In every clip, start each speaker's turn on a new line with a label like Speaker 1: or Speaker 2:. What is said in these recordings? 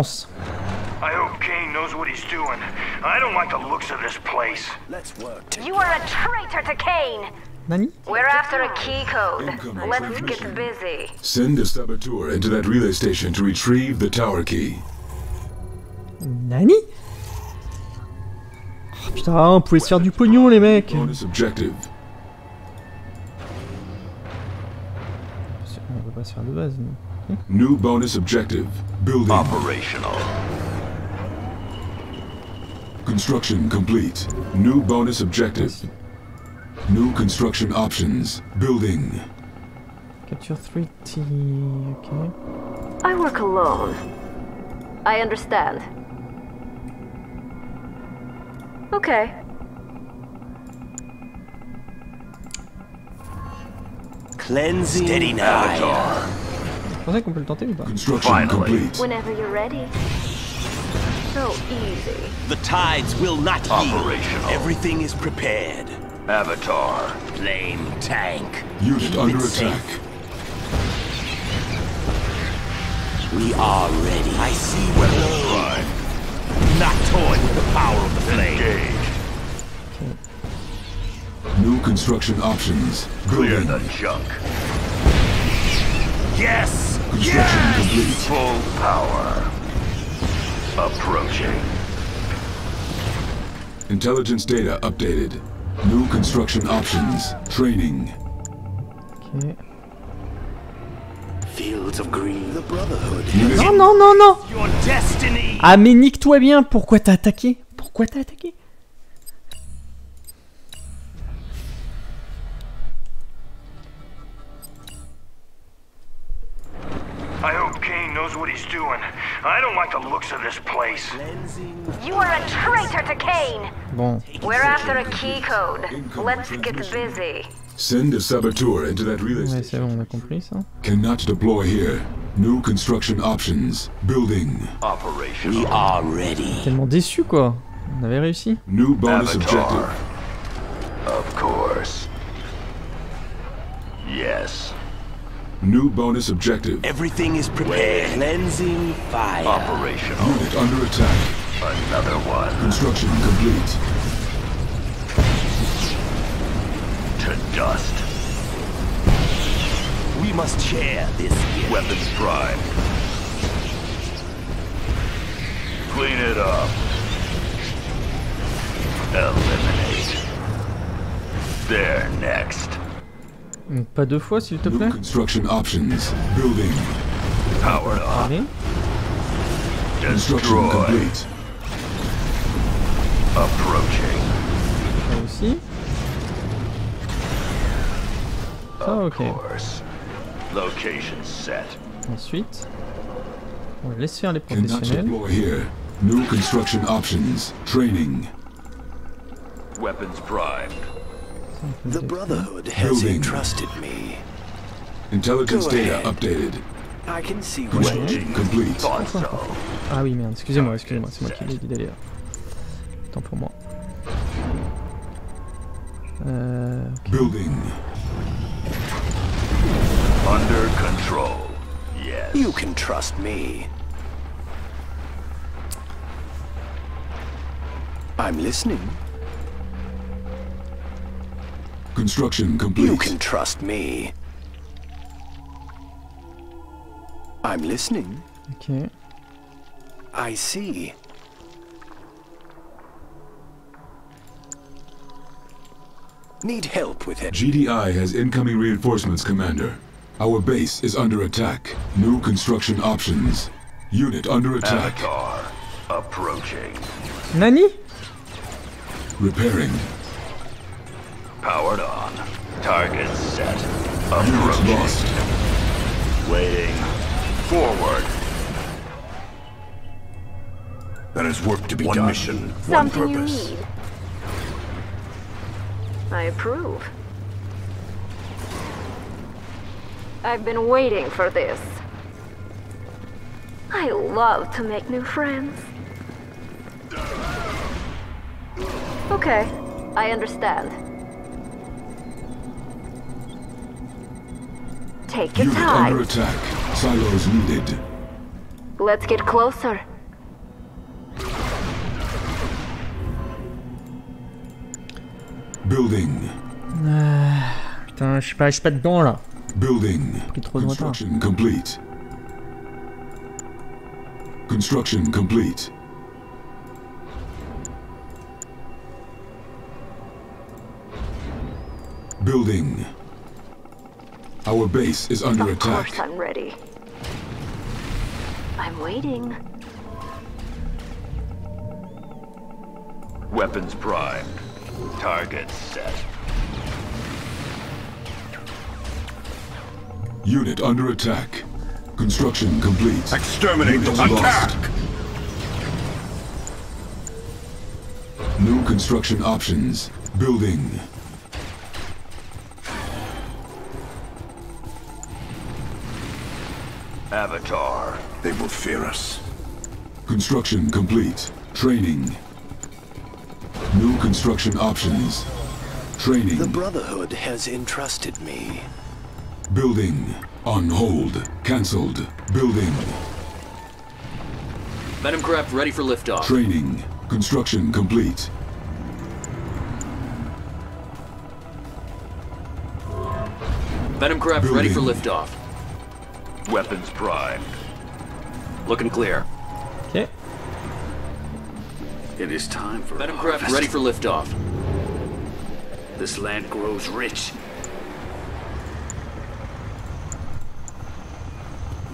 Speaker 1: distance.
Speaker 2: I hope Kane knows what he's doing. I don't like the looks of this place.
Speaker 3: Let's work.
Speaker 4: You are a traitor to Kane!
Speaker 1: Nani
Speaker 4: We're after a key code.
Speaker 5: Incoming
Speaker 4: Let's get busy.
Speaker 5: Send a saboteur into that relay station to retrieve the tower key.
Speaker 1: Nani Oh, Putain, on pouvait se faire du pognon les mecs
Speaker 5: Bonus objective.
Speaker 1: On peut pas se faire de base. non.
Speaker 5: New bonus objective. Building.
Speaker 2: Operational.
Speaker 5: Construction complete. New bonus objective. New construction options. Building.
Speaker 1: Get your 3T. Ok.
Speaker 4: I work alone. I understand. Okay.
Speaker 3: Cleansing Steady
Speaker 2: Avatar.
Speaker 1: C'est pour ça qu'on peut le tenter ou pas
Speaker 5: Construction
Speaker 2: Finally.
Speaker 5: complete.
Speaker 4: Whenever you're ready. So easy.
Speaker 3: The tides will not yield.
Speaker 2: Operational.
Speaker 3: Everything is prepared.
Speaker 2: Avatar.
Speaker 3: Flame tank.
Speaker 5: Used
Speaker 3: Keep
Speaker 5: under
Speaker 3: it safe.
Speaker 5: attack.
Speaker 3: We are ready. I see where
Speaker 2: Prime.
Speaker 3: Not toy with the power of the flame.
Speaker 2: Engage.
Speaker 5: New construction options.
Speaker 2: Clear
Speaker 5: Building.
Speaker 2: the junk.
Speaker 3: Yes!
Speaker 5: Construction complete.
Speaker 2: Full power. Approaching.
Speaker 5: Intelligence data updated. New construction options. Training.
Speaker 3: Fields of green. The Brotherhood.
Speaker 1: Non, non, non, non! Ah mais nique-toi bien Pourquoi t'as attaqué? Pourquoi t'as attaqué?
Speaker 2: I hope Kane knows what he's doing. I don't like the looks of this place.
Speaker 4: You are a traitor to Kane!
Speaker 1: Bon,
Speaker 4: We're after a key code. Let's get busy.
Speaker 5: Send a saboteur into that relay
Speaker 1: ouais
Speaker 5: station.
Speaker 1: c'est bon, on a compris ça.
Speaker 5: Cannot deploy here. New construction options. Building.
Speaker 2: Operational.
Speaker 3: We are ready.
Speaker 1: Tellement déçu quoi On avait réussi
Speaker 5: New bonus
Speaker 2: Avatar.
Speaker 5: objective.
Speaker 2: Of course. Yes.
Speaker 5: New bonus objective.
Speaker 3: Everything is prepared. Cleansing fire.
Speaker 2: Operational.
Speaker 5: Unit under attack.
Speaker 2: Another one.
Speaker 5: Construction complete.
Speaker 2: To dust.
Speaker 3: We must share this gift.
Speaker 2: Weapons prime. Clean it up. Eliminate. They're next.
Speaker 1: Pas deux fois s'il te plaît
Speaker 5: construction options. Building.
Speaker 2: Powered up.
Speaker 1: Allez.
Speaker 5: Construction complete.
Speaker 2: Approaching.
Speaker 1: Ça aussi. Ça
Speaker 2: Of
Speaker 1: ok.
Speaker 2: Location set.
Speaker 1: Ensuite, on laisse faire les professionnels.
Speaker 5: New construction options. Training.
Speaker 2: Weapons primed.
Speaker 3: The Brotherhood has
Speaker 5: Building.
Speaker 3: entrusted me.
Speaker 5: Intelligence
Speaker 3: Go
Speaker 5: data
Speaker 3: ahead.
Speaker 5: updated.
Speaker 3: I can see
Speaker 5: Construction complete.
Speaker 2: Thought.
Speaker 1: Ah oui merde, excusez-moi, excusez-moi, c'est moi qui l'ai dit d'aller là. Tant pour moi. Euh, ok.
Speaker 5: Building.
Speaker 2: Under control. Yes.
Speaker 3: You can trust me. I'm listening.
Speaker 5: Construction complete.
Speaker 3: You can trust me. I'm listening.
Speaker 1: ok.
Speaker 3: I see. Need help with it.
Speaker 5: GDI has incoming reinforcements, Commander. Our base is under attack. New construction options. Unit under attack.
Speaker 2: Avatar. Approaching.
Speaker 1: Nani
Speaker 5: Repairing.
Speaker 2: Powered on. Target set.
Speaker 5: Unit
Speaker 2: Approaching.
Speaker 5: lost.
Speaker 2: Waiting. Forward.
Speaker 6: There is work to be
Speaker 2: One
Speaker 6: done.
Speaker 2: mission.
Speaker 6: One
Speaker 4: Something you
Speaker 6: purpose.
Speaker 4: need. I approve. I've been waiting for this. I love to make new friends. Okay, I understand. Take your
Speaker 5: Unit under
Speaker 4: time.
Speaker 5: attack. Silos needed.
Speaker 4: Let's get closer.
Speaker 5: Building.
Speaker 1: Ah, putain, je suis pas, je suis pas dedans là.
Speaker 5: Building.
Speaker 1: Pris trop de retard.
Speaker 5: Construction complete. Construction complete. Building. Our base is under
Speaker 4: Of course
Speaker 5: attack.
Speaker 4: I'm ready. I'm waiting.
Speaker 2: Weapons primed. Target set.
Speaker 5: Unit under attack. Construction complete.
Speaker 6: Exterminate
Speaker 5: Unit
Speaker 6: them!
Speaker 5: lost.
Speaker 6: Attack!
Speaker 5: New construction options. Building.
Speaker 2: Avatar.
Speaker 6: They will fear us.
Speaker 5: Construction complete. Training. New construction options. Training.
Speaker 3: The Brotherhood has entrusted me.
Speaker 5: Building. On hold. Cancelled. Building.
Speaker 7: Venom craft ready for liftoff.
Speaker 5: Training. Construction complete.
Speaker 7: Venom craft ready for
Speaker 5: Building.
Speaker 7: liftoff.
Speaker 2: Weapons primed.
Speaker 7: Looking clear.
Speaker 1: Ok.
Speaker 3: It is time for
Speaker 7: Venom
Speaker 3: a
Speaker 7: craft ready for liftoff.
Speaker 3: This land grows rich.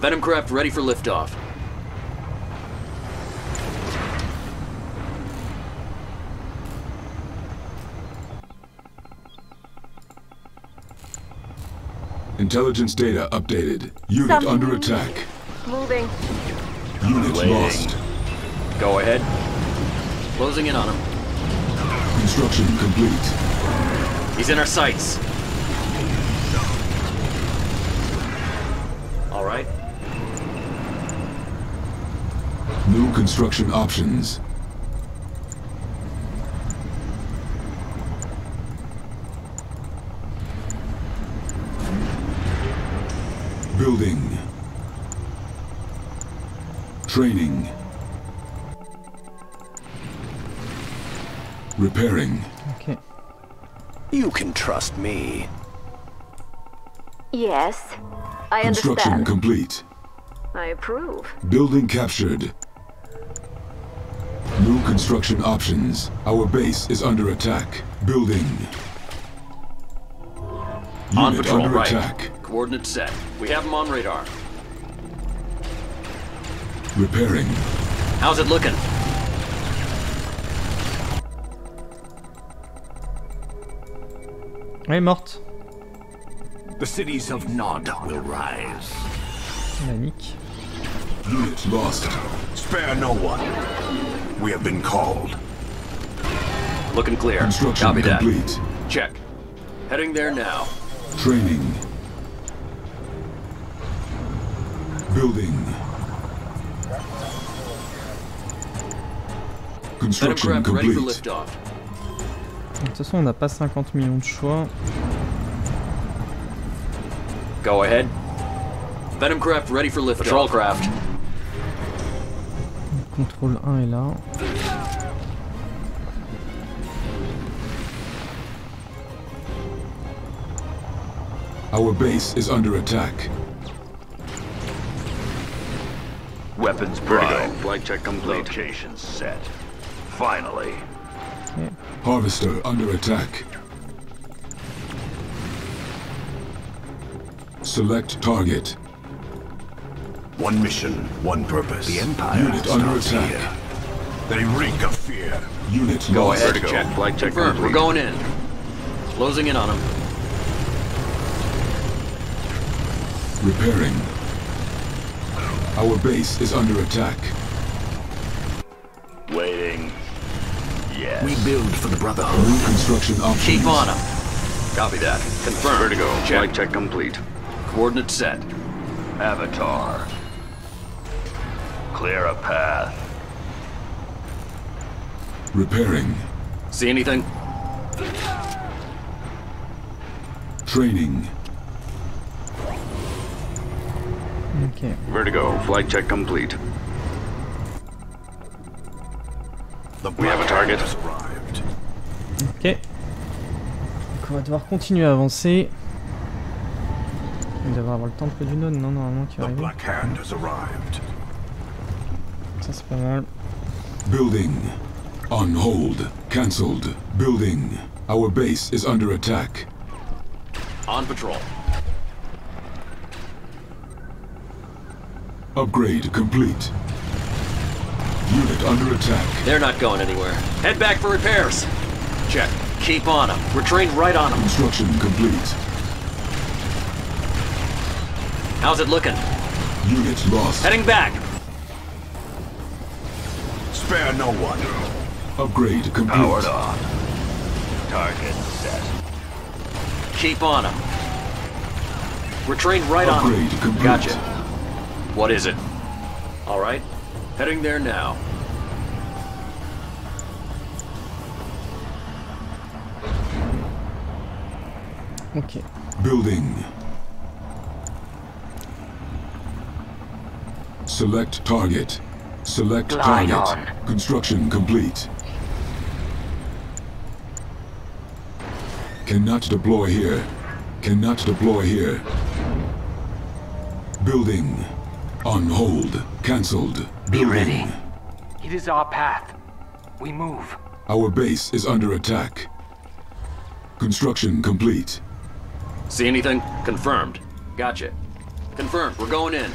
Speaker 7: Venom craft ready for liftoff.
Speaker 5: Intelligence data updated. Unit
Speaker 4: Something
Speaker 5: under attack.
Speaker 4: Moving.
Speaker 5: Unit
Speaker 2: Waiting.
Speaker 5: lost.
Speaker 7: Go ahead. Closing in on him.
Speaker 5: Construction complete.
Speaker 7: He's in our sights. All right.
Speaker 5: New construction options. Building. Training. Repairing.
Speaker 1: Ok.
Speaker 3: You can trust me.
Speaker 4: Yes. I
Speaker 5: Construction
Speaker 4: understand.
Speaker 5: complete.
Speaker 4: I approve.
Speaker 5: Building captured. New construction options. Our base is under attack. Building.
Speaker 7: On
Speaker 5: Unit
Speaker 7: patrol,
Speaker 5: under
Speaker 7: right.
Speaker 5: attack.
Speaker 7: Coordinates set. We have them on radar.
Speaker 5: Repairing.
Speaker 7: How's it looking?
Speaker 1: Elle est morte.
Speaker 6: The cities of Nod will rise.
Speaker 1: La nique.
Speaker 5: Unit lost.
Speaker 6: Spare no one. We have been called.
Speaker 7: Looking clear.
Speaker 5: Construction
Speaker 7: Copy that.
Speaker 5: complete.
Speaker 7: Check. Heading there now.
Speaker 5: Training. Building.
Speaker 7: Venom
Speaker 5: Construction
Speaker 7: craft ready for
Speaker 5: complete.
Speaker 7: liftoff.
Speaker 1: De toute façon, on n'a pas 50 millions de choix.
Speaker 7: Go ahead. Venom craft ready for liftoff. Patrol craft.
Speaker 1: Contrôle 1 est là.
Speaker 5: Our base is under attack.
Speaker 2: Weapons primed. Flight check complete. Location set. Finally.
Speaker 5: Harvester under attack. Select target.
Speaker 6: One mission, one purpose. The Empire
Speaker 5: Unit under attack.
Speaker 6: here. They reek of fear.
Speaker 5: Unit
Speaker 7: Go
Speaker 5: lost.
Speaker 7: ahead. Check.
Speaker 2: Flight check
Speaker 7: Confirmed. We're going in. Closing in on them.
Speaker 5: Repairing. Our base is under attack.
Speaker 2: Waiting. Yes.
Speaker 6: We build for the Brotherhood.
Speaker 5: New construction options.
Speaker 7: Keep on him. Copy that. Confirm.
Speaker 2: Vertigo.
Speaker 7: Check.
Speaker 2: Flight check complete.
Speaker 7: Coordinates set.
Speaker 2: Avatar. Clear a path.
Speaker 5: Repairing.
Speaker 7: See anything?
Speaker 5: Training.
Speaker 1: Ok.
Speaker 8: Vertigo, flight check complete.
Speaker 6: The
Speaker 8: We have a target.
Speaker 6: has arrived.
Speaker 1: Ok. Donc on va devoir continuer à avancer. On devrait avoir le temple du Nod, non, normalement, qui
Speaker 6: The
Speaker 1: va arriver.
Speaker 6: Black Hand has arrived.
Speaker 1: Ça, c'est pas mal.
Speaker 5: Building. On hold. Cancelled. Building. Our base is under attack.
Speaker 7: On patrol.
Speaker 5: Upgrade complete. Unit under attack.
Speaker 7: They're not going anywhere. Head back for repairs. Check. Keep on them. We're trained right on them.
Speaker 5: Construction complete.
Speaker 7: How's it looking?
Speaker 5: Unit lost.
Speaker 7: Heading back.
Speaker 6: Spare no one.
Speaker 5: Upgrade complete.
Speaker 2: Powered on. Target set.
Speaker 7: Keep on them. We're trained right on
Speaker 5: Upgrade
Speaker 7: them.
Speaker 5: complete.
Speaker 7: Gotcha. What is it? All right. Heading there now.
Speaker 1: Ok.
Speaker 5: Building. Select target. Select
Speaker 2: Glide
Speaker 5: target.
Speaker 2: on.
Speaker 5: Construction complete. Cannot deploy here. Cannot deploy here. Building. On hold. Cancelled.
Speaker 9: Be ready. It is our path. We move.
Speaker 5: Our base is under attack. Construction complete.
Speaker 7: See anything? Confirmed. Gotcha. Confirmed. We're going in.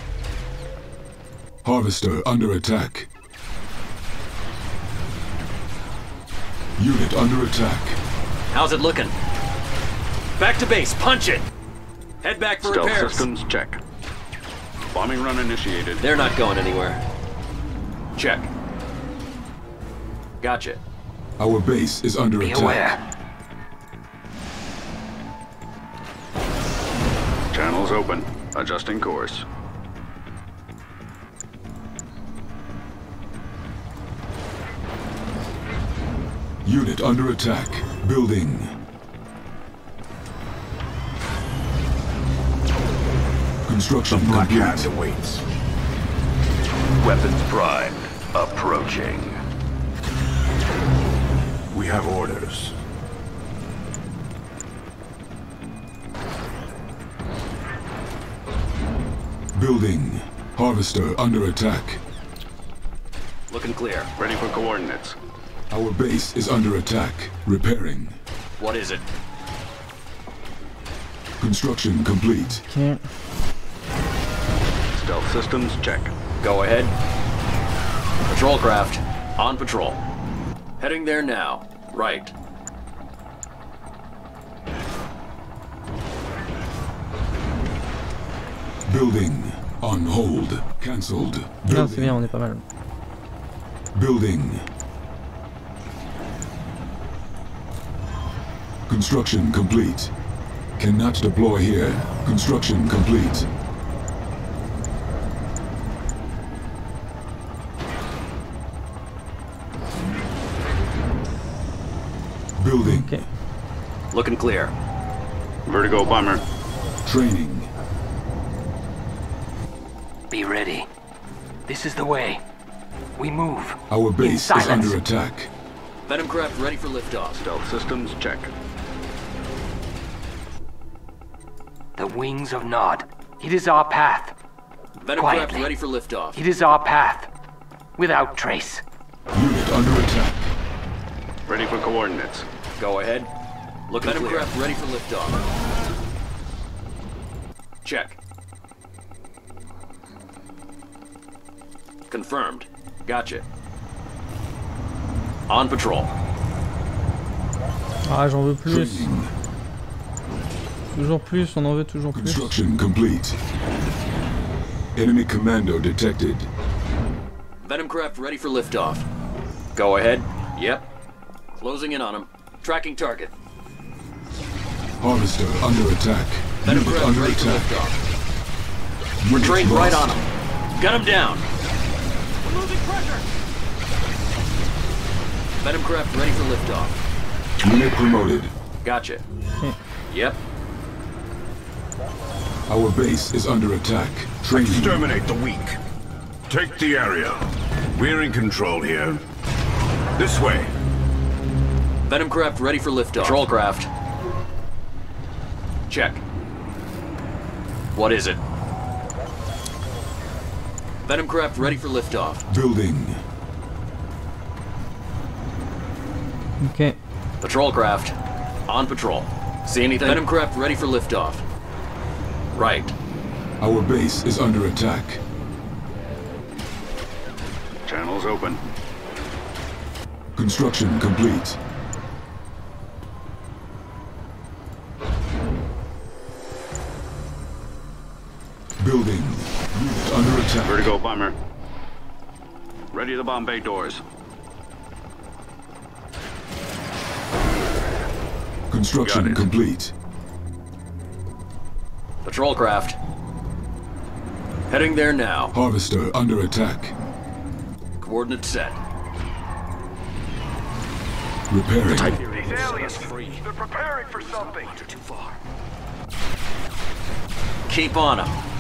Speaker 5: Harvester under attack. Unit under attack.
Speaker 7: How's it looking? Back to base. Punch it. Head back for
Speaker 8: Stealth
Speaker 7: repairs.
Speaker 8: systems check. Bombing run initiated.
Speaker 7: They're not going anywhere. Check. Gotcha.
Speaker 5: Our base is under
Speaker 9: Be
Speaker 5: attack.
Speaker 9: aware.
Speaker 8: Channels open. Adjusting course.
Speaker 5: Unit under attack. Building. Construction
Speaker 6: Black
Speaker 5: complete.
Speaker 6: Awaits.
Speaker 2: Weapons primed. Approaching.
Speaker 6: We have orders.
Speaker 5: Building. Harvester under attack.
Speaker 7: Looking clear.
Speaker 8: Ready for coordinates.
Speaker 5: Our base is under attack. Repairing.
Speaker 7: What is it?
Speaker 5: Construction complete.
Speaker 1: Ok.
Speaker 8: Stealth systems check.
Speaker 7: Go ahead. Patrol craft. On patrol. Heading there now. Right.
Speaker 5: Building. On hold. Cancelled.
Speaker 1: Non, c'est bien, on est pas mal.
Speaker 5: Building. Construction complete. Cannot deploy here. Construction complete. Building.
Speaker 1: Ok.
Speaker 7: Looking clear.
Speaker 8: Vertigo bomber.
Speaker 5: Training.
Speaker 9: Be ready. This is the way. We move.
Speaker 5: Our base is under attack.
Speaker 7: Venom craft ready for liftoff.
Speaker 8: Stealth systems check.
Speaker 9: The wings of Nod. It is our path.
Speaker 7: Venom craft ready for liftoff.
Speaker 9: It is our path. Without trace.
Speaker 5: Unit under attack.
Speaker 8: Ready for coordinates.
Speaker 7: Go ahead. Looking Venom
Speaker 8: clear.
Speaker 7: craft ready for liftoff. Check. Confirmed. Gotcha. On patrol.
Speaker 1: Ah, j'en veux plus. Toujours plus, on en veut toujours plus.
Speaker 5: Construction complete. Enemy commando detected.
Speaker 7: Venom craft ready for liftoff. Go ahead. Yep. Closing in on him. Tracking target.
Speaker 5: Harvester under attack. Unit
Speaker 7: craft
Speaker 5: under
Speaker 7: ready for
Speaker 5: attack.
Speaker 7: liftoff. We're trained right on him. Gun him down. We're losing pressure. Venom craft ready for liftoff.
Speaker 5: Unit promoted.
Speaker 7: Gotcha. Yep.
Speaker 5: Our base is under attack. Training.
Speaker 6: Exterminate the weak. Take the area. We're in control here. This way.
Speaker 7: Venom craft ready for liftoff. Patrol craft. Check. What is it? Venom craft ready for liftoff.
Speaker 5: Building.
Speaker 1: Ok.
Speaker 7: Patrol craft on patrol. See anything? Venom craft ready for liftoff. Right.
Speaker 5: Our base is under attack.
Speaker 8: Channels open.
Speaker 5: Construction complete. Building. Unit under attack.
Speaker 8: Vertigo bomber. Ready the bomb bay doors.
Speaker 5: Construction complete.
Speaker 7: Patrol craft. Heading there now.
Speaker 5: Harvester under attack.
Speaker 7: Coordinates set.
Speaker 5: Repairing.
Speaker 2: These aliens, they're preparing for something.
Speaker 7: Too far. Keep on him.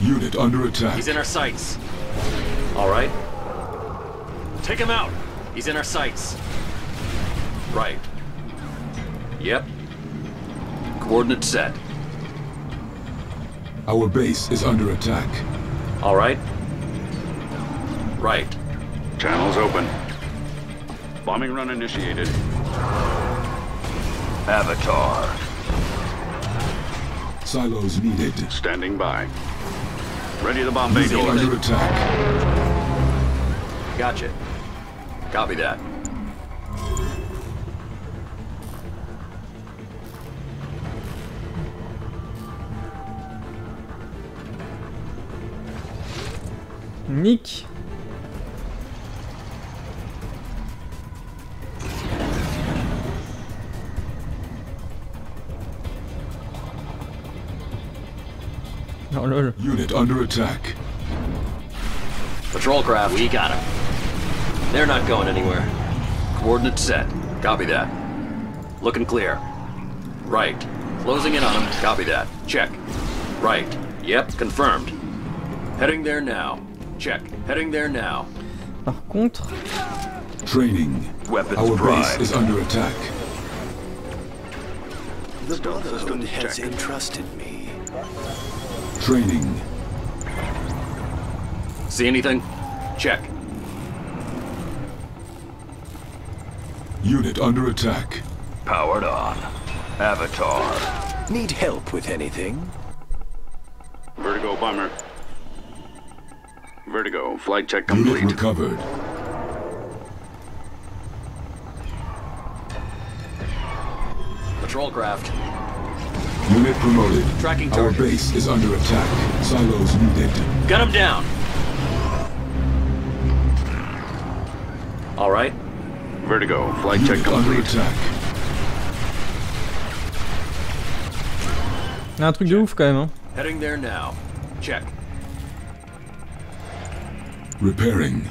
Speaker 5: Unit under attack.
Speaker 7: He's in our sights. All right. Take him out. He's in our sights. Right. Yep. Coordinates set.
Speaker 5: Our base is under attack.
Speaker 7: All right. Right.
Speaker 8: Channels open. Bombing run initiated.
Speaker 6: Avatar.
Speaker 5: Silos needed.
Speaker 8: Standing by. Ready the bomb bay
Speaker 5: Unit
Speaker 8: doors.
Speaker 5: under attack.
Speaker 7: Gotcha. Copy that.
Speaker 1: Nick. Lol.
Speaker 5: Unit under attack.
Speaker 7: Patrol craft. We got him. They're not going anywhere. Coordinates set. Copy that. Looking clear. Right. Closing in on him. Copy that. Check. Right. Yep, confirmed. Heading there now. Check. Heading there now.
Speaker 1: Par contre,
Speaker 5: Training.
Speaker 6: Weapons
Speaker 5: Our base is under attack.
Speaker 3: The
Speaker 8: Stealth
Speaker 3: Brotherhood has entrusted me.
Speaker 5: Training.
Speaker 7: See anything? Check.
Speaker 5: Unit under attack.
Speaker 6: Powered on. Avatar.
Speaker 3: Need help with anything?
Speaker 8: Vertigo bomber. Vertigo flight check
Speaker 5: Unit
Speaker 8: complete.
Speaker 5: recovered.
Speaker 7: Patrol craft.
Speaker 5: Unit promoted.
Speaker 7: Tracking
Speaker 5: Our base is under attack. Silos needed.
Speaker 7: Gun him down. All right.
Speaker 8: Vertigo flight check
Speaker 5: Unit under
Speaker 8: complete.
Speaker 5: attack.
Speaker 1: il y a un truc de ouf quand même. Hein.
Speaker 7: Heading there now. Check.
Speaker 5: Repairing.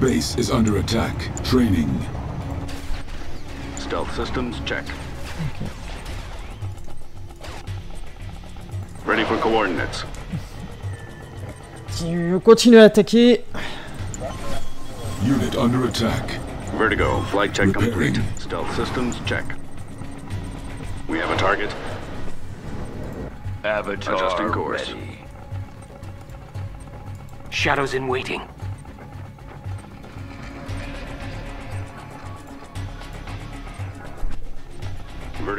Speaker 5: Base is under attack. Training.
Speaker 8: Stealth systems check. Ready for coordinates.
Speaker 1: On continue à attaquer.
Speaker 5: Unit under attack.
Speaker 8: Vertigo flight check
Speaker 5: Repairing.
Speaker 8: complete. Stealth systems check. We have a target.
Speaker 6: Avatar
Speaker 8: Adjusting course.
Speaker 6: ready.
Speaker 9: Shadows in waiting.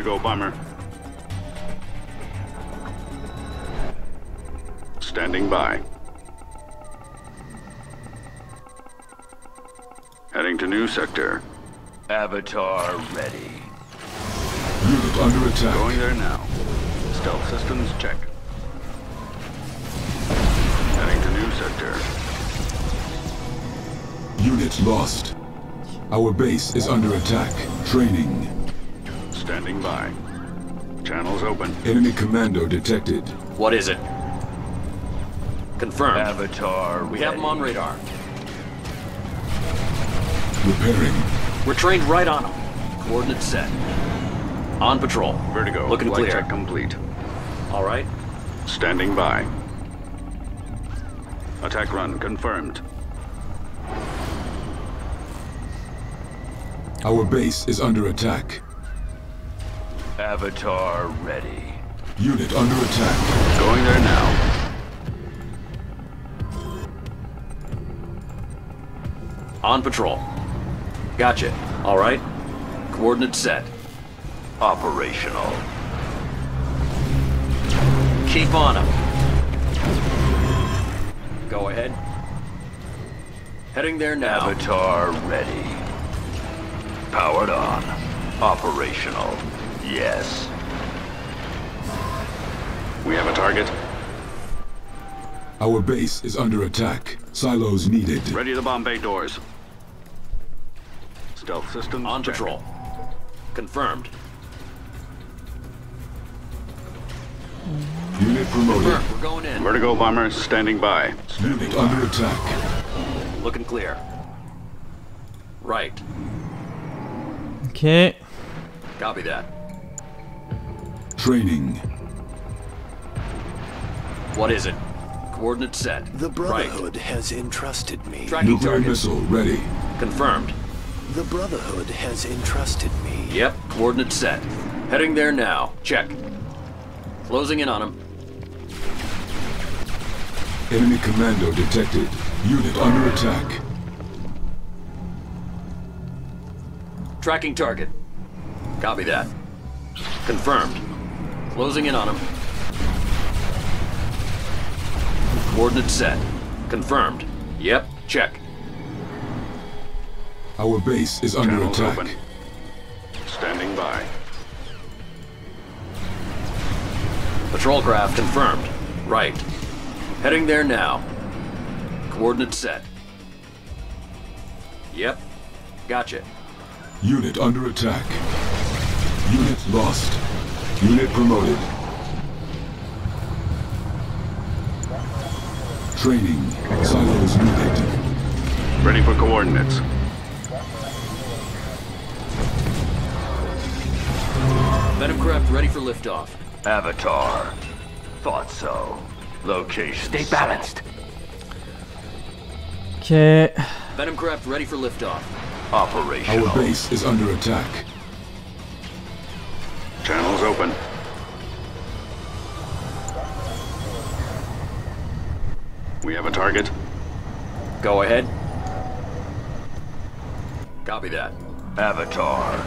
Speaker 8: Vertigo bomber. Standing by. Heading to new sector.
Speaker 6: Avatar ready.
Speaker 5: Unit under attack.
Speaker 8: Going there now. Stealth systems check. Heading to new sector.
Speaker 5: Unit lost. Our base is under attack. Training.
Speaker 8: Standing by. Channels open.
Speaker 5: Enemy commando detected.
Speaker 7: What is it? Confirmed.
Speaker 6: Avatar
Speaker 7: we have him on radar.
Speaker 5: Repairing.
Speaker 7: We're trained right on them. Coordinates set. On patrol.
Speaker 8: Vertigo.
Speaker 7: Looking
Speaker 8: Flight
Speaker 7: clear.
Speaker 8: check complete.
Speaker 7: All right.
Speaker 8: Standing by. Attack run confirmed.
Speaker 5: Our base is under attack.
Speaker 3: Avatar ready.
Speaker 5: Unit under attack.
Speaker 8: Going there now.
Speaker 7: On patrol. Gotcha. All right. Coordinates set.
Speaker 3: Operational.
Speaker 7: Keep on them. Go ahead. Heading there now.
Speaker 3: Avatar ready. Powered on. Operational. Yes.
Speaker 8: We have a target.
Speaker 5: Our base is under attack. Silos needed.
Speaker 8: Ready the bomb bay doors. Stealth systems
Speaker 7: On
Speaker 8: check.
Speaker 7: patrol. Confirmed.
Speaker 5: Unit promoted.
Speaker 7: Confirmed. We're going in.
Speaker 8: Vertigo bomber standing by.
Speaker 5: Unit under attack.
Speaker 7: Looking clear. Right.
Speaker 1: Ok.
Speaker 7: Copy that.
Speaker 5: Training.
Speaker 7: What is it? Coordinate set.
Speaker 3: The
Speaker 7: right.
Speaker 3: Brotherhood has entrusted me.
Speaker 7: Tracking
Speaker 5: Nuclear
Speaker 7: target.
Speaker 5: missile ready.
Speaker 7: Confirmed.
Speaker 3: The Brotherhood has entrusted me.
Speaker 7: Yep. coordinate set. Heading there now. Check. Closing in on him.
Speaker 5: Enemy commando detected. Unit under attack.
Speaker 7: Tracking target. Copy that. Confirmed. Closing in on him. Coordinates set. Confirmed. Yep. Check.
Speaker 5: Our base is under
Speaker 8: Channels
Speaker 5: attack.
Speaker 8: open. Standing by.
Speaker 7: Patrol craft confirmed. Right. Heading there now. Coordinates set. Yep. Gotcha.
Speaker 5: Unit under attack. Unit lost. Unit promoted. Training. Silos needed.
Speaker 8: Ready for coordinates.
Speaker 7: Venom craft ready for liftoff.
Speaker 3: Avatar. Thought so. Location.
Speaker 9: Stay balanced.
Speaker 1: Ok.
Speaker 7: Venom craft ready for liftoff.
Speaker 3: Operational.
Speaker 5: Our base is under attack.
Speaker 8: Channels open. We have a target.
Speaker 7: Go ahead. Copy that.
Speaker 3: Avatar.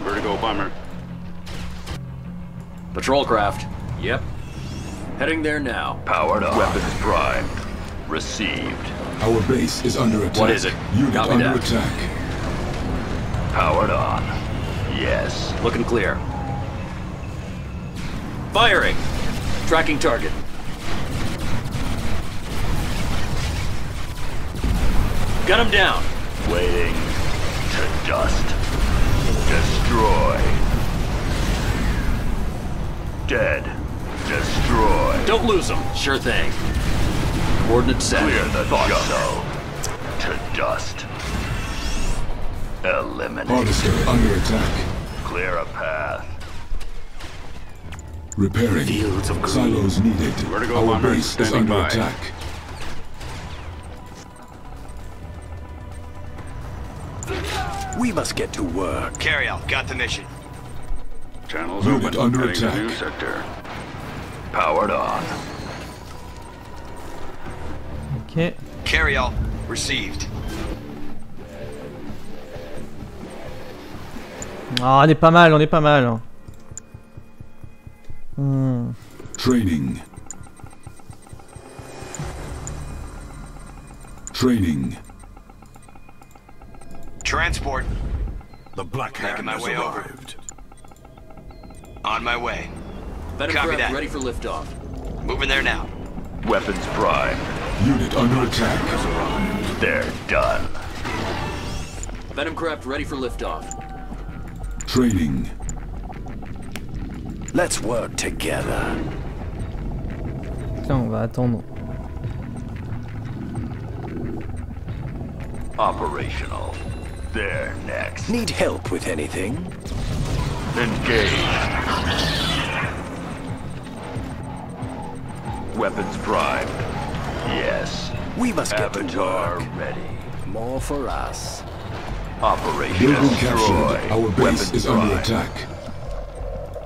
Speaker 8: Vertigo bomber.
Speaker 7: Patrol craft. Yep. Heading there now.
Speaker 3: Powered on. Weapons primed. Received.
Speaker 5: Our base is under attack.
Speaker 7: What is it?
Speaker 5: Unit
Speaker 7: Copy
Speaker 5: under
Speaker 7: that.
Speaker 5: attack.
Speaker 3: Powered on. Yes.
Speaker 7: Looking clear. Firing! Tracking target. Gun him down.
Speaker 3: Waiting to dust. Destroy. Dead. Destroy.
Speaker 7: Don't lose him. Sure thing. Coordinate set.
Speaker 3: Clear the
Speaker 7: Thought
Speaker 3: so. To dust. Eliminate.
Speaker 5: Harvester under attack.
Speaker 3: Clear a path.
Speaker 5: Repairing.
Speaker 3: Fields of green.
Speaker 5: Silos needed.
Speaker 8: Vertigo
Speaker 5: Our
Speaker 8: bomber
Speaker 5: base is under
Speaker 8: by.
Speaker 5: attack.
Speaker 3: We must get to work.
Speaker 10: Carry out. Got the mission.
Speaker 8: Channels
Speaker 5: Unit
Speaker 8: open.
Speaker 5: under
Speaker 8: Heading
Speaker 5: attack.
Speaker 8: new sector.
Speaker 3: Powered on.
Speaker 1: Ok.
Speaker 10: Carry all. Received.
Speaker 1: Ah, on est pas mal, on est pas mal. Hmm.
Speaker 5: Training. Training.
Speaker 10: Transport.
Speaker 6: The Black Hand
Speaker 10: my
Speaker 6: has
Speaker 10: way over.
Speaker 6: arrived.
Speaker 10: On my way.
Speaker 7: Venom
Speaker 10: Copy
Speaker 7: craft
Speaker 10: that.
Speaker 7: ready for liftoff.
Speaker 10: Moving there now.
Speaker 3: Weapons primed.
Speaker 5: Unit under attack.
Speaker 3: They're done.
Speaker 7: Venom craft ready for liftoff.
Speaker 5: Training.
Speaker 3: Let's work together.
Speaker 1: Putain, on va attendre.
Speaker 2: Operational. They're next.
Speaker 3: Need help with anything?
Speaker 2: Engage. Weapons primed. Yes.
Speaker 3: We must get to
Speaker 2: Avatar
Speaker 3: work.
Speaker 2: ready.
Speaker 3: More for us.
Speaker 2: Operation
Speaker 5: Building
Speaker 2: destroy.
Speaker 5: captured. Our base
Speaker 2: Weapons
Speaker 5: is under
Speaker 2: primed.
Speaker 5: attack.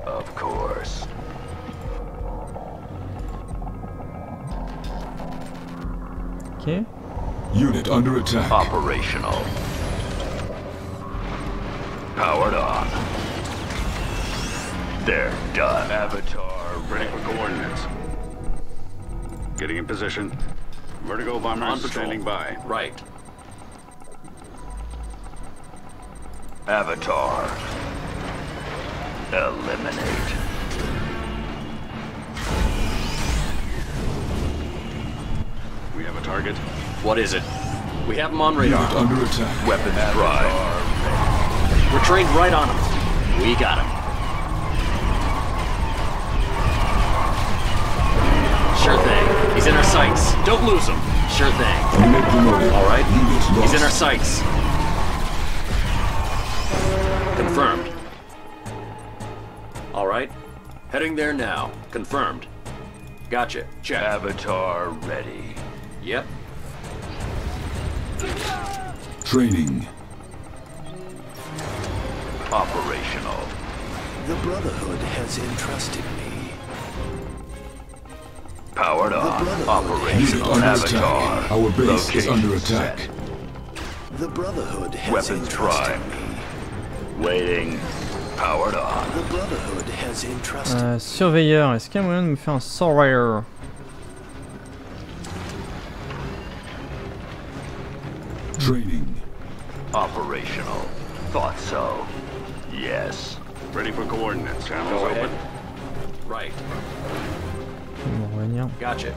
Speaker 2: Of course.
Speaker 1: Ok.
Speaker 5: Unit under attack.
Speaker 2: Operational. Powered on. They're done. Avatar ready for coordinates. Getting in position. Vertigo
Speaker 7: On
Speaker 2: bombers
Speaker 7: patrol.
Speaker 2: standing by.
Speaker 7: Right.
Speaker 2: Avatar. Eliminate. We have a target.
Speaker 7: What is it? We have him on
Speaker 5: Unit
Speaker 7: radar.
Speaker 5: under attack.
Speaker 2: Weapons primed.
Speaker 7: We're trained right on him. We got him. Sure thing. He's in our sights. Don't lose him. Sure thing. All right. He's in our sights. Confirmed. All right. Heading there now. Confirmed. Gotcha. Check.
Speaker 2: Avatar ready.
Speaker 7: Yep.
Speaker 5: Training.
Speaker 2: Operational.
Speaker 3: The Brotherhood has entrusted me.
Speaker 2: Powered on. Operational. Avatar.
Speaker 5: attack. Our base is under attack.
Speaker 2: set.
Speaker 3: The Brotherhood has
Speaker 2: Weapons
Speaker 3: entrusted
Speaker 2: primed.
Speaker 3: me.
Speaker 2: Waiting. Powered on.
Speaker 3: The Brotherhood has entrusted
Speaker 1: Euh, surveilleur, est-ce qu'il y a moyen de me faire un surveyor
Speaker 5: Training.
Speaker 2: Operational. Thought so. Yes. Ready for coordinates. Channels open.
Speaker 7: Right.
Speaker 1: Ils vont revenir.
Speaker 7: Gotcha.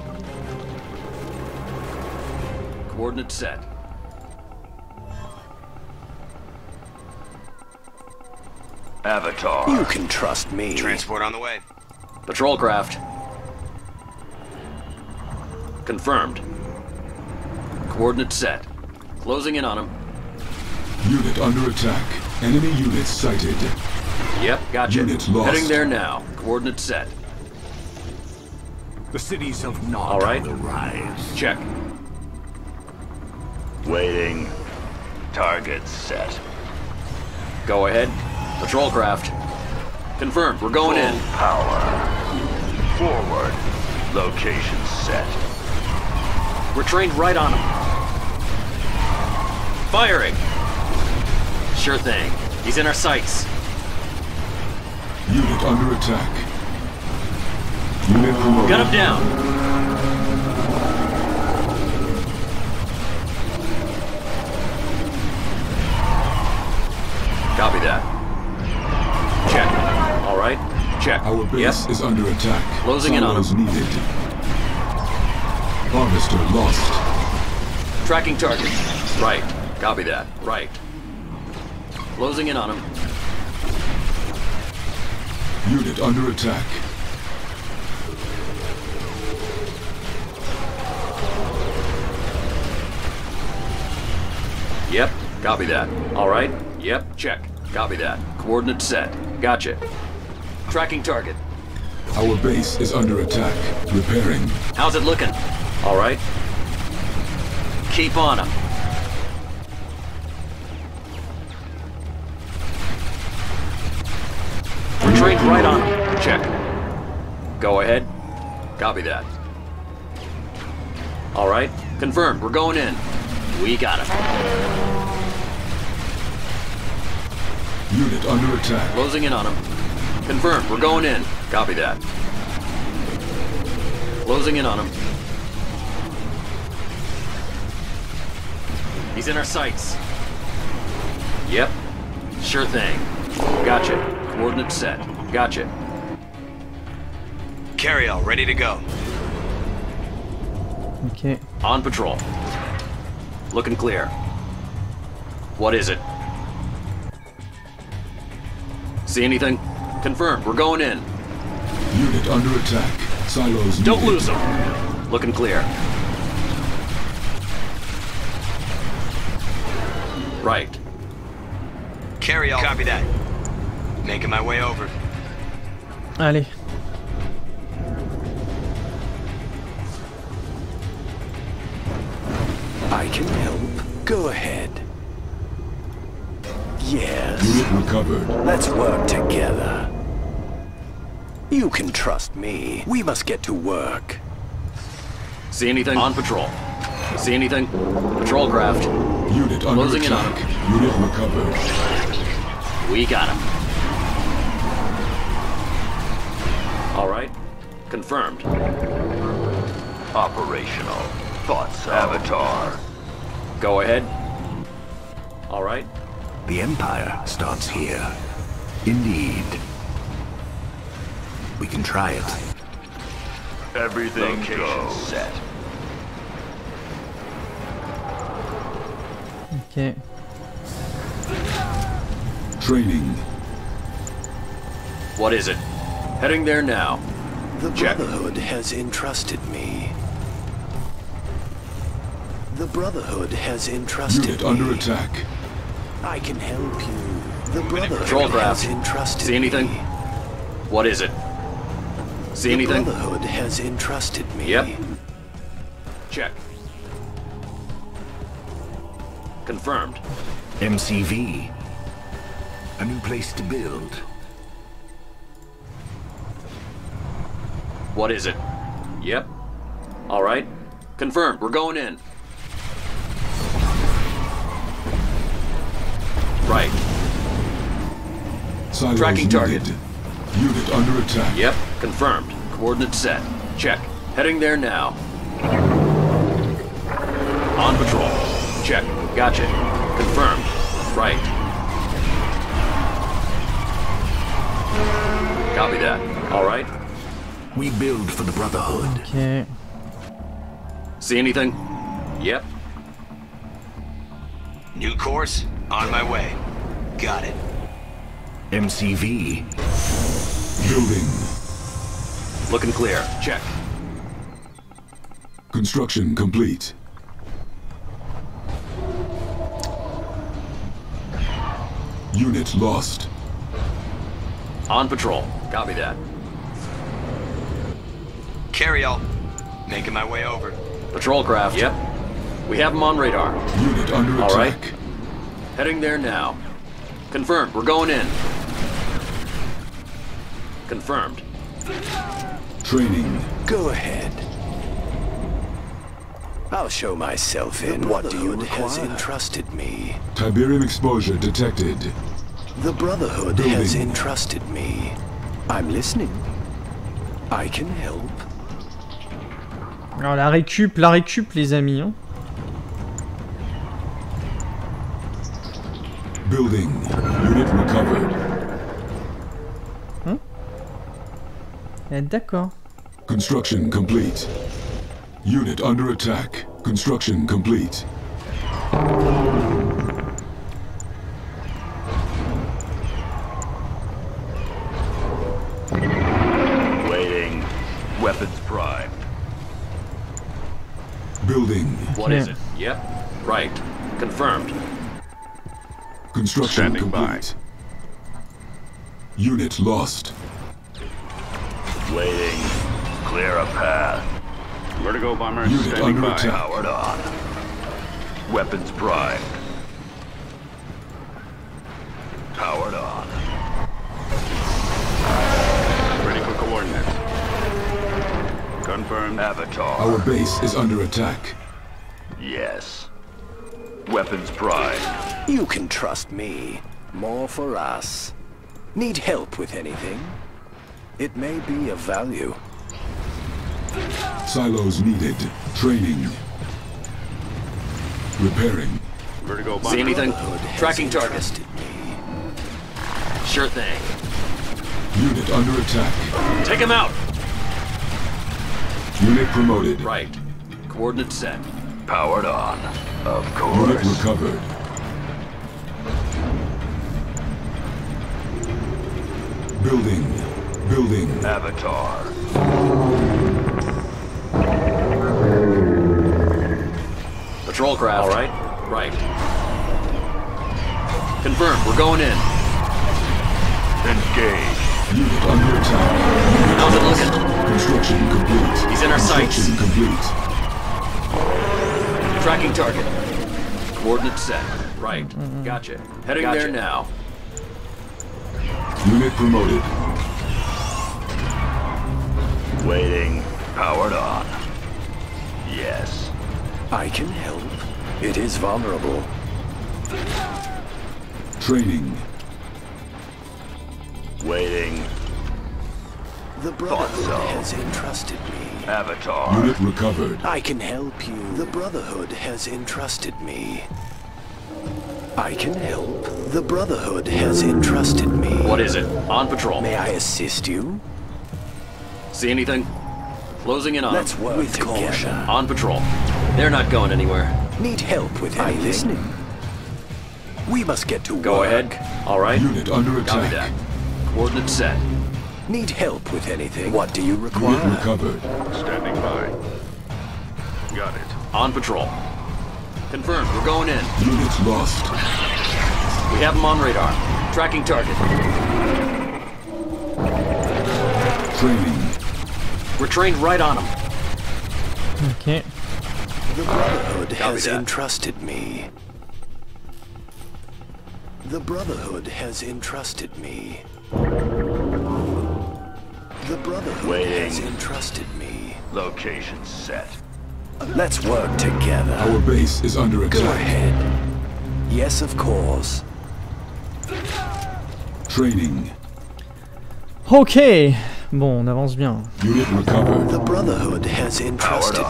Speaker 7: Coordinates set.
Speaker 2: Avatar.
Speaker 3: You can trust me.
Speaker 10: Transport on the way.
Speaker 7: Patrol craft. Confirmed. Coordinates set. Closing in on him.
Speaker 5: Unit under attack. Enemy units sighted.
Speaker 7: Yep, gotcha.
Speaker 5: Unit lost.
Speaker 7: Heading there now. Coordinates set.
Speaker 3: The cities of Nod
Speaker 7: All right.
Speaker 3: will rise.
Speaker 7: Check.
Speaker 2: Waiting. Target set.
Speaker 7: Go ahead. Patrol craft. Confirmed. We're going in.
Speaker 2: Power. Forward. Location set.
Speaker 7: We're trained right on him. Firing. Sure thing. He's in our sights.
Speaker 5: Unit under attack. Unit promoted.
Speaker 7: Got him down.
Speaker 5: Base
Speaker 7: Yep.
Speaker 5: is under attack.
Speaker 7: Closing in on him.
Speaker 5: needed. Harvester lost.
Speaker 7: Tracking target. Right. Copy that. Right. Closing in on him.
Speaker 5: Unit under attack.
Speaker 7: Yep. Copy that. All right. Yep. Check. Copy that. Coordinates set. Gotcha. Tracking target.
Speaker 5: Our base is under attack. Repairing.
Speaker 7: How's it looking? All right. Keep on him. We're trained right on him. Check. Go ahead. Copy that. All right. Confirmed. We're going in. We got him.
Speaker 5: Unit under attack.
Speaker 7: Closing in on him. Confirmed. We're going in. Copy that. Closing in on him. He's in our sights. Yep. Sure thing. Gotcha. Coordinates set. Gotcha.
Speaker 10: Carry-all ready to go.
Speaker 1: Ok.
Speaker 7: On patrol. Looking clear. What is it? See anything? Confirmed. We're going in.
Speaker 5: Unit under attack. Silos
Speaker 7: Don't
Speaker 5: needed.
Speaker 7: lose them. Looking clear. Right.
Speaker 10: Carry all. Copy that. Making my way over.
Speaker 1: Allez.
Speaker 3: I can help. Go ahead. Yes.
Speaker 5: Unit recovered.
Speaker 3: Let's work together. You can trust me. We must get to work.
Speaker 7: See anything? On patrol. See anything? Patrol craft.
Speaker 5: Unit under
Speaker 7: Closing in on
Speaker 5: attack. Unit recovered.
Speaker 7: We got him. All right. Confirmed.
Speaker 8: Operational. Thought so. Avatar.
Speaker 7: Go ahead. All right.
Speaker 3: The Empire starts here. Indeed. We can try it.
Speaker 8: Everything goes. set.
Speaker 1: Ok.
Speaker 5: Training.
Speaker 7: What is it? Heading there now.
Speaker 3: The
Speaker 7: Check.
Speaker 3: Brotherhood has entrusted me. The Brotherhood has entrusted
Speaker 5: Unit
Speaker 3: me.
Speaker 5: under attack.
Speaker 3: I can help you. The Brotherhood
Speaker 7: Patrol
Speaker 3: has
Speaker 7: craft.
Speaker 3: entrusted
Speaker 7: See anything?
Speaker 3: me.
Speaker 7: What is it? See
Speaker 3: The
Speaker 7: anything?
Speaker 3: Brotherhood has entrusted me.
Speaker 7: Yep. Check. Confirmed.
Speaker 3: MCV. A new place to build.
Speaker 7: What is it? Yep. All right. Confirmed. We're going in. Right.
Speaker 5: Silos
Speaker 7: Tracking target.
Speaker 5: Needed. Unit under attack.
Speaker 7: Yep. Confirmed. Coordinates set. Check. Heading there now. On patrol. Check. Gotcha. Confirmed. Right. Copy that. All right.
Speaker 3: We build for the Brotherhood.
Speaker 1: Ok.
Speaker 7: See anything? Yep.
Speaker 10: New course? On my way. Got it.
Speaker 3: MCV.
Speaker 5: Building.
Speaker 7: Looking clear. Check.
Speaker 5: Construction complete. Unit lost.
Speaker 7: On patrol. Copy that.
Speaker 10: Carry all. Making my way over.
Speaker 7: Patrol craft. Yep. We have them on radar.
Speaker 5: Unit under
Speaker 7: All right.
Speaker 5: attack.
Speaker 7: Heading there now. Confirmed. We're going in. Confirmed.
Speaker 5: Training.
Speaker 3: Go ahead. I'll show myself in. What do you has entrusted me.
Speaker 5: Tiberium exposure detected.
Speaker 3: The Brotherhood
Speaker 5: Building.
Speaker 3: has entrusted me. I'm listening. I can help.
Speaker 1: Alors la récup, la récup les amis. Hein.
Speaker 5: Building. Unit recovered.
Speaker 1: Eh, d'accord.
Speaker 5: Construction complete. Unit under attack. Construction complete.
Speaker 8: Waiting. Weapons primed.
Speaker 5: Building.
Speaker 7: What is
Speaker 1: Yeah.
Speaker 7: it? Yep. Right. Confirmed.
Speaker 5: Construction
Speaker 8: Standing by.
Speaker 5: complete. Unit lost.
Speaker 8: Waiting. Clear a path. Vertigo bomber
Speaker 5: Unit
Speaker 8: standing
Speaker 5: under
Speaker 8: by.
Speaker 5: attack.
Speaker 8: Powered on. Weapons primed. Powered on. Ready for coordinates. Confirmed. Avatar.
Speaker 5: Our base is under attack.
Speaker 8: Yes. Weapons primed.
Speaker 3: You can trust me. More for us. Need help with anything? It may be of value.
Speaker 5: Silos needed. Training. Repairing.
Speaker 8: Vertigo bomber.
Speaker 7: See anything? Tracking target. Sure thing.
Speaker 5: Unit under attack.
Speaker 7: Take him out.
Speaker 5: Unit promoted.
Speaker 7: Right. Coordinates set.
Speaker 8: Powered on. Of course.
Speaker 5: Unit recovered. Building. Building.
Speaker 8: Avatar.
Speaker 7: Patrol craft. All right. Right. Confirmed. We're going in.
Speaker 8: Engage.
Speaker 5: Unit under attack.
Speaker 7: How's it looking?
Speaker 5: Construction complete.
Speaker 7: He's in our sights.
Speaker 5: Construction complete.
Speaker 7: Tracking target. Coordinate set. Right. Mm-hmm. Gotcha. Mm-hmm. Heading
Speaker 10: Gotcha.
Speaker 7: there now.
Speaker 5: Unit promoted.
Speaker 8: Waiting. Powered on. Yes.
Speaker 3: I can help. It is vulnerable.
Speaker 5: Training.
Speaker 8: Waiting.
Speaker 3: The Brotherhood has entrusted me.
Speaker 8: Avatar.
Speaker 5: Unit recovered.
Speaker 3: I can help you. The Brotherhood has entrusted me. I can help. The Brotherhood has entrusted me.
Speaker 7: What is it? On patrol.
Speaker 3: May I assist you?
Speaker 7: See anything? Closing in on
Speaker 3: Let's
Speaker 7: them.
Speaker 3: work with caution.
Speaker 7: On patrol. They're not going anywhere.
Speaker 3: Need help with anything?
Speaker 7: I'm
Speaker 3: anything?
Speaker 7: listening.
Speaker 3: We must get to
Speaker 7: Go
Speaker 3: work.
Speaker 7: ahead. All right.
Speaker 5: Unit under attack.
Speaker 7: Copy
Speaker 5: attack.
Speaker 7: that. Coordinates set.
Speaker 3: Need help with anything? What do you require?
Speaker 5: Unit
Speaker 3: require?
Speaker 5: recovered.
Speaker 8: Standing by. Got it.
Speaker 7: On patrol. Confirmed. We're going in.
Speaker 5: Unit lost.
Speaker 7: We have them on radar. Tracking target.
Speaker 5: Training.
Speaker 7: We're trained right on them.
Speaker 1: Ok.
Speaker 3: The Brotherhood
Speaker 7: Copy
Speaker 3: has entrusted me. The Brotherhood has entrusted me. The Brotherhood
Speaker 8: Waiting.
Speaker 3: has entrusted me.
Speaker 8: Location set.
Speaker 3: Let's work together.
Speaker 5: Our base is under attack.
Speaker 3: Go
Speaker 5: attack.
Speaker 3: ahead. Yes, of course.
Speaker 5: Training.
Speaker 1: Ok. Bon, on avance bien.
Speaker 5: Unit recovered.
Speaker 3: The Brotherhood has entrusted me.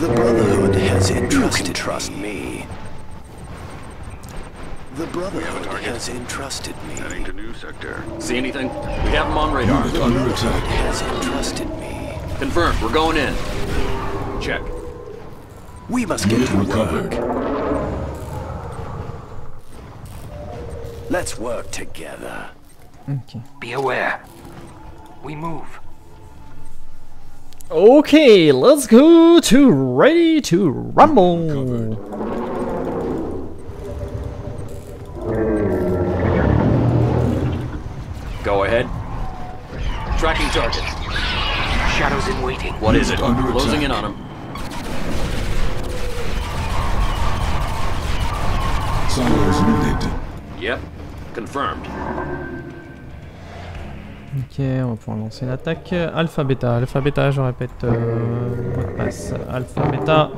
Speaker 3: The Brotherhood has entrusted trust me. The Brotherhood has entrusted me.
Speaker 8: Heading to new sector.
Speaker 7: See anything? We have them on radar.
Speaker 5: Unit under attack.
Speaker 3: Has entrusted me.
Speaker 7: Confirmed. We're going in. Check.
Speaker 3: We must get to
Speaker 5: recovered.
Speaker 3: work. Let's work together.
Speaker 1: Ok.
Speaker 9: Be aware. We move.
Speaker 1: Ok, let's go to ready to rumble.
Speaker 5: Covered.
Speaker 7: Go ahead. Tracking target.
Speaker 9: Shadows in waiting.
Speaker 7: What is it?
Speaker 5: Under
Speaker 7: Closing
Speaker 5: attack.
Speaker 7: in on them.
Speaker 5: Silos needed.
Speaker 7: Yep. Confirmed.
Speaker 1: Ok, on va pouvoir lancer l'attaque. Alpha, bêta, alpha, bêta, je répète. Euh, mot de passe. Alpha, bêta.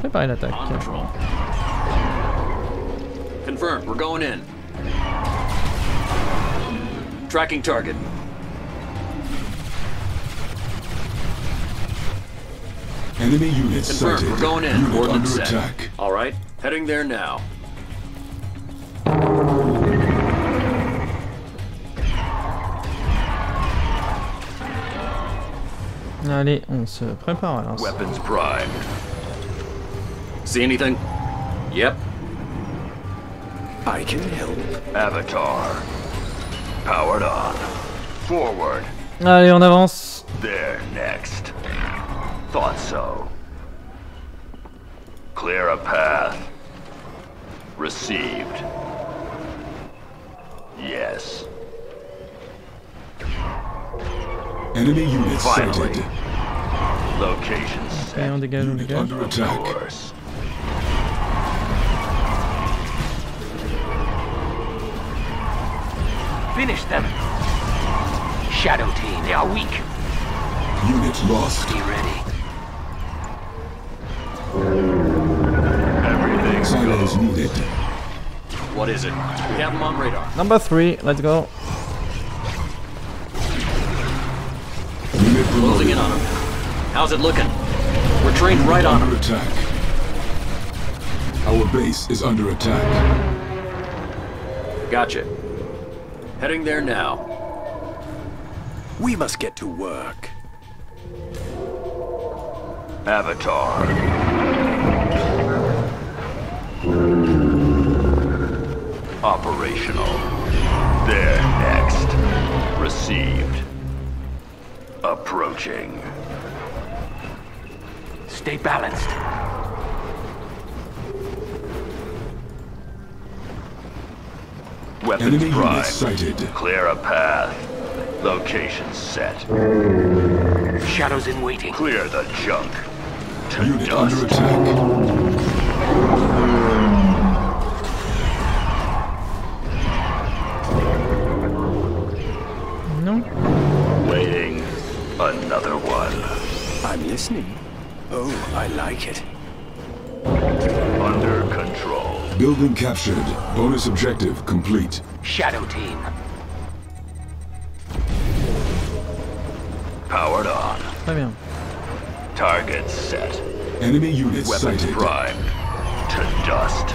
Speaker 1: Préparez l'attaque.
Speaker 7: Confirmed. We're going in. Tracking target.
Speaker 5: Enemy units
Speaker 7: Confirmed.
Speaker 5: sighted.
Speaker 7: We're going in.
Speaker 5: Unit under attack.
Speaker 7: All right. Heading there now.
Speaker 1: Allez, on se prépare.
Speaker 8: Weapons primed.
Speaker 7: See anything? Yep.
Speaker 3: I can help.
Speaker 8: Avatar. Powered on. Forward.
Speaker 1: Allez, on avance.
Speaker 8: There next. Thought so. Clear a path. Received. Yes.
Speaker 5: Enemy units
Speaker 8: Finally.
Speaker 5: sighted.
Speaker 8: Location
Speaker 1: Ok,
Speaker 8: set.
Speaker 1: on dégage, on
Speaker 5: Unit
Speaker 1: dégage.
Speaker 5: under attack.
Speaker 8: Course.
Speaker 9: Finish them. Shadow team, they are weak.
Speaker 5: Unit lost.
Speaker 9: Be ready.
Speaker 8: Everything
Speaker 5: Silos needed.
Speaker 7: What is it? We have them on radar.
Speaker 1: Number three, let's go.
Speaker 7: Closing in on them. How's it looking? We're trained right on
Speaker 5: Under
Speaker 7: them.
Speaker 5: attack. Our base is under attack.
Speaker 7: Gotcha. Heading there now.
Speaker 3: We must get to work.
Speaker 8: Avatar. Operational. There next. Received approaching.
Speaker 9: Stay balanced.
Speaker 2: Weapons
Speaker 5: Enemy
Speaker 2: prime.
Speaker 5: Sighted.
Speaker 2: Clear a path. Location set.
Speaker 9: Shadows in waiting.
Speaker 2: Clear the junk. To
Speaker 5: Unit
Speaker 2: dust.
Speaker 5: under attack.
Speaker 3: Listening. Oh, I like it.
Speaker 2: Under control.
Speaker 5: Building captured. Bonus objective complete.
Speaker 9: Shadow team.
Speaker 2: Powered on.
Speaker 1: Très bien.
Speaker 2: Target set.
Speaker 5: Enemy units
Speaker 2: Weapons
Speaker 5: sighted.
Speaker 2: primed. To dust.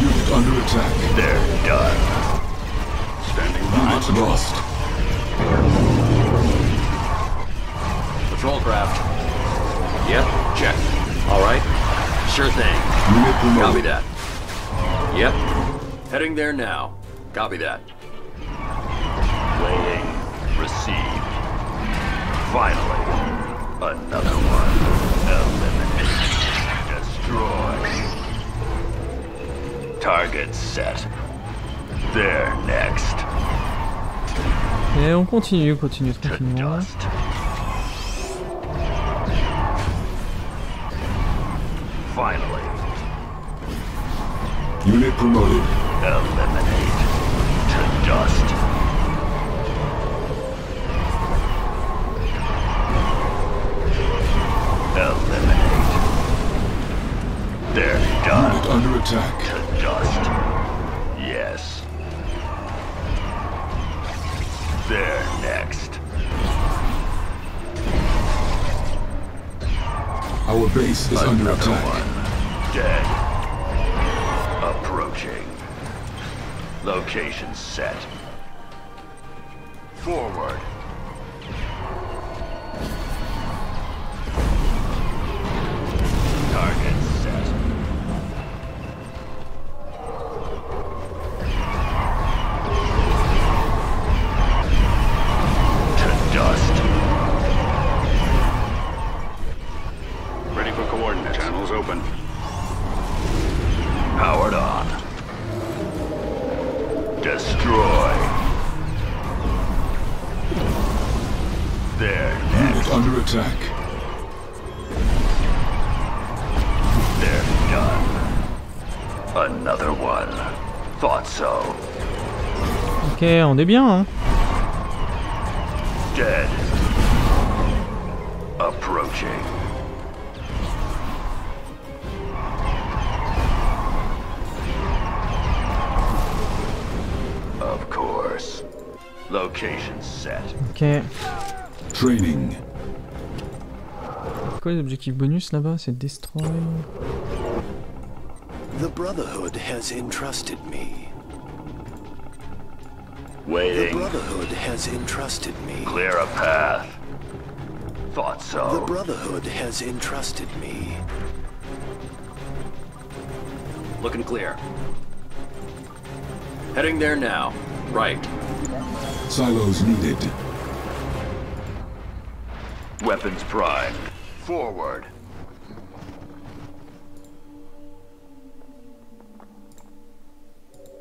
Speaker 5: Unit under attack.
Speaker 2: They're done.
Speaker 8: Standing by.
Speaker 5: Unit lost.
Speaker 7: Patrol craft. Yep, check. All right. Sure thing. Copy that. Yep. Heading there now. Copy that.
Speaker 2: Waiting. Received. Finally. Another one. Eliminate. Destroy. Target set. They're next.
Speaker 1: Et on continue, continue tranquillement.
Speaker 2: Finally.
Speaker 5: Unit promoted.
Speaker 2: Eliminate. To dust. Eliminate. They're done.
Speaker 5: Unit under attack.
Speaker 2: To dust. Yes. They're
Speaker 5: Our base is under attack.
Speaker 2: one. Dead. Approaching. Location set. Forward. On
Speaker 1: est bien, hein.
Speaker 2: Dead. Approaching. Of course. Location set.
Speaker 1: Ok.
Speaker 5: Training.
Speaker 1: Quoi les objectifs bonus là-bas? C'est destroy.
Speaker 3: The Brotherhood has entrusted me. The Brotherhood has entrusted me.
Speaker 2: Clear a path. Thought so. The.
Speaker 3: Brotherhood has entrusted me.
Speaker 7: Looking clear. Heading there now. Right.
Speaker 5: Silos needed.
Speaker 2: Weapons primed. Forward.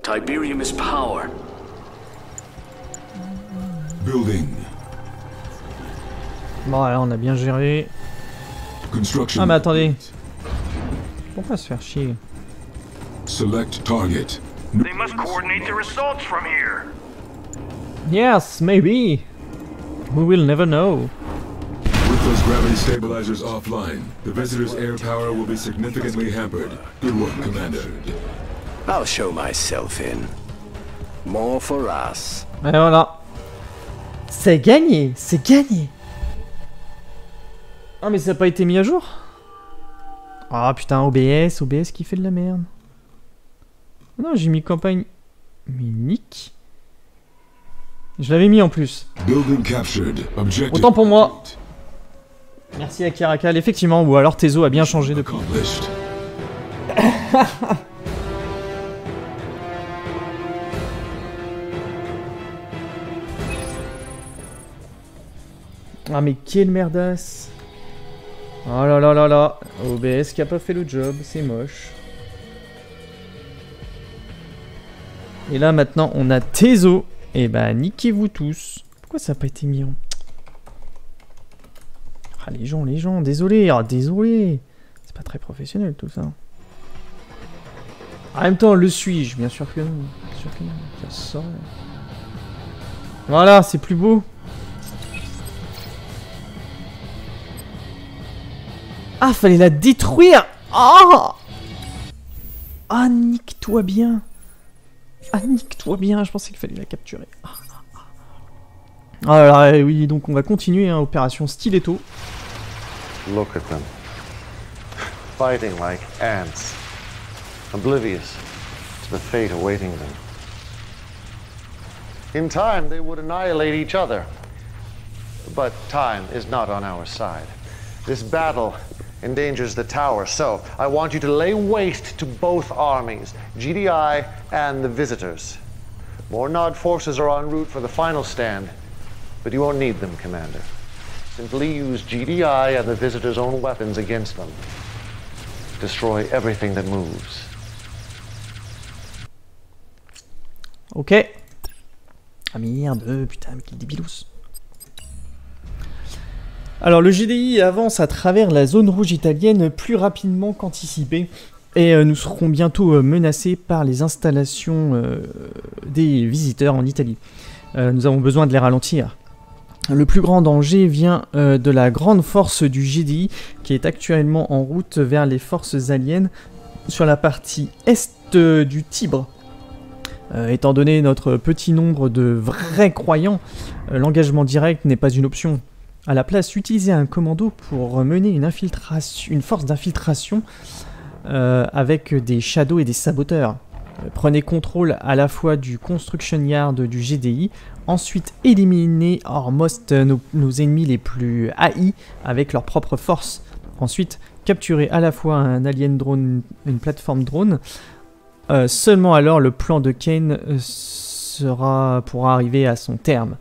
Speaker 9: Tiberium is powered.
Speaker 5: Building.
Speaker 1: Bon, là, on a bien géré.
Speaker 5: Construction.
Speaker 1: Ah, mais attendez. Pourquoi se faire chier
Speaker 5: Select target.
Speaker 2: They must coordinate their assaults from here.
Speaker 1: Yes, maybe. We will never know.
Speaker 5: With those gravity stabilizers offline, the visitor's air power will be significantly hampered. Good work, Commander.
Speaker 3: I'll show myself in. More for us.
Speaker 1: Et voilà. C'est gagné, c'est gagné. Ah mais ça n'a pas été mis à jour? Ah putain, OBS, OBS qui fait de la merde. Non, j'ai mis campagne unique. Je l'avais mis en plus.
Speaker 5: Building captured. Objective
Speaker 1: Autant pour moi. Merci à Karakal, effectivement, ou alors Tezo a bien changé depuis. Ah mais quelle merdasse Oh là là là là OBS qui a pas fait le job, c'est moche. Et là maintenant on a Tezo. Et bah niquez-vous tous. Pourquoi ça n'a pas été mis en... Ah les gens, les gens, désolé, ah, désolé. C'est pas très professionnel tout ça. En même temps, le suis-je? Bien sûr que non. Bien sûr que non. Voilà, c'est plus beau. Ah, fallait la détruire Ah Ah, nique-toi bien Ah, nique-toi bien Je pensais qu'il fallait la capturer. Ah, ah, ah. Alors, eh oui, donc on va continuer, hein, opération Stiletto.
Speaker 11: Look at them. Fighting like ants. Oblivious to the fate awaiting them. In time, they would annihilate each other. But time is not on our side. This battle endangers the tower, so I want you to lay waste to both armies, GDI and the visitors. More Nod forces are en route for the final stand, but you won't need them, Commander. Simply use GDI and the visitors' own weapons against them. Destroy everything that moves.
Speaker 1: Ok. Ah merde, putain, quel débilous. Alors le GDI avance à travers la zone rouge italienne plus rapidement qu'anticipé et euh, nous serons bientôt euh, menacés par les installations euh, des visiteurs en Italie. nous avons besoin de les ralentir. Le plus grand danger vient de la grande force du GDI qui est actuellement en route vers les forces aliens sur la partie est du Tibre. étant donné notre petit nombre de vrais croyants, l'engagement direct n'est pas une option. À la place, utilisez un commando pour mener une, infiltration, une force d'infiltration euh, avec des shadows et des saboteurs. Euh, prenez contrôle à la fois du construction yard du GDI, ensuite éliminez Ormost nos, nos ennemis les plus haïs avec leur propre force. Ensuite, capturez à la fois un alien drone, une plateforme drone. Euh, seulement alors le plan de Kane sera, pourra arriver à son terme.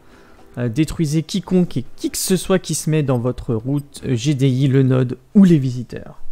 Speaker 1: Euh, détruisez quiconque et qui que ce soit qui se met dans votre route, euh, GDI, le node ou les visiteurs.